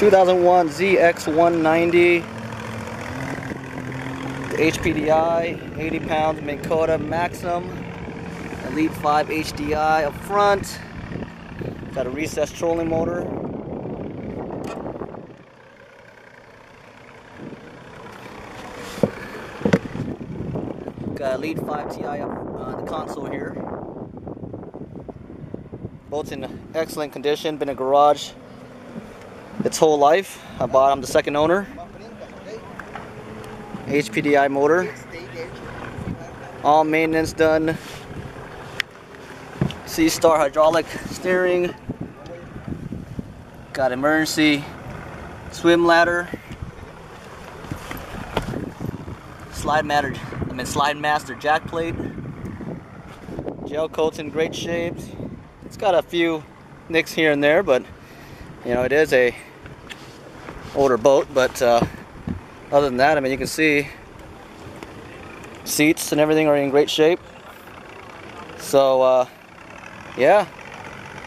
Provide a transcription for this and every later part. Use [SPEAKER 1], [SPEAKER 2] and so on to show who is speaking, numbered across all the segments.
[SPEAKER 1] 2001 ZX190 HPDI 80 pounds Minn Kota Maxxum Elite 5 HDI up front. Got a recessed trolling motor. Got Elite 5 TI up on the console here. Boat's in excellent condition been in garage its whole life. I bought, I'm the second owner. HPDI motor. All maintenance done. SeaStar hydraulic steering. Got emergency swim ladder. Slide matter, I mean slide master jack plate. Gel coat's in great shape. It's got a few nicks here and there, but you know, it is a older boat, but uh, other than that, I mean, you can see seats and everything are in great shape. So, uh, yeah,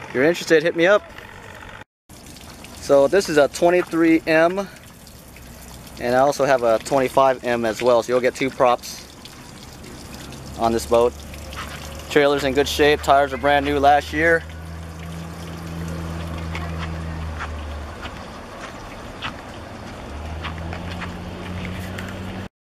[SPEAKER 1] if you're interested, hit me up. So this is a 23M, and I also have a 25M as well, so you'll get two props on this boat. Trailer's in good shape, tires are brand new last year.